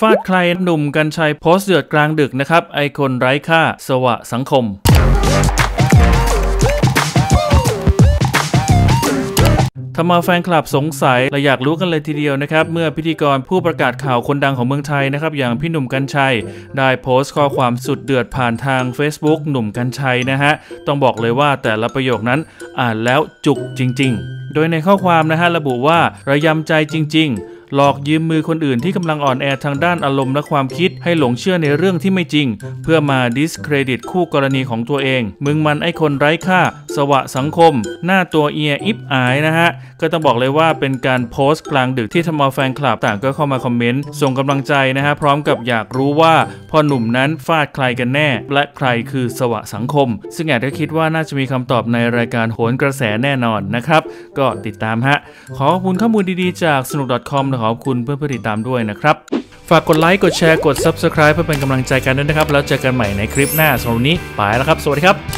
ฟาดใครหนุ่มกัญชัยโพสต์เดือดกลางดึกนะครับ ไอคนไร้ค่า สวะสังคมทำมาแฟนคลับสงสัยและอยากรู้กันเลยทีเดียวนะครับ เมื่อพิธีกรผู้ประกาศข่าวคนดังของเมืองไทยนะครับ อย่างพี่หนุ่มกัญชัย ได้โพสต์ข้อความสุดเดือดผ่านทาง Facebook หนุ่มกัญชัยนะฮะ ต้องบอกเลยว่าแต่ละประโยคนั้นอ่านแล้วจุกจริง ๆ โดยในข้อความนะฮะระบุว่าระยำใจจริง ๆ หลอกยืมมือคนอื่นที่กำลังอ่อนแอทางด้านอารมณ์และความคิดให้หลงเชื่อในเรื่องที่ไม่จริง เพื่อมาดิสเครดิตคู่กรณีของตัวเอง มึงมันไอคนไร้ค่า สวะสังคม หน้าตัวเอียอิบอายนะฮะ ก็ต้องบอกเลยว่าเป็นการโพสต์กลางดึกที่ทำเอาแฟนคลับต่างก็เข้ามาคอมเมนต์ส่งกำลังใจนะฮะพร้อมกับอยากรู้ว่าพ่อหนุ่มนั้นฟาดใครกันแน่ และใครคือสวะสังคม ซึ่งแอบก็คิดว่าน่าจะมีคำตอบในรายการโหนกระแสแน่นอนนะครับก็ติดตามฮะขอขอบคุณข้อมูลดีๆจากสนุก .com ขอบคุณเพื่อนๆติดตามด้วยนะครับ ฝากกดไลค์กดแชร์กด Subscribe เพื่อเป็นกำลังใจกันด้วยนะครับ แล้วเจอกันใหม่ในคลิปหน้าสำหรับวันนี้ไปแล้วครับ สวัสดีครับ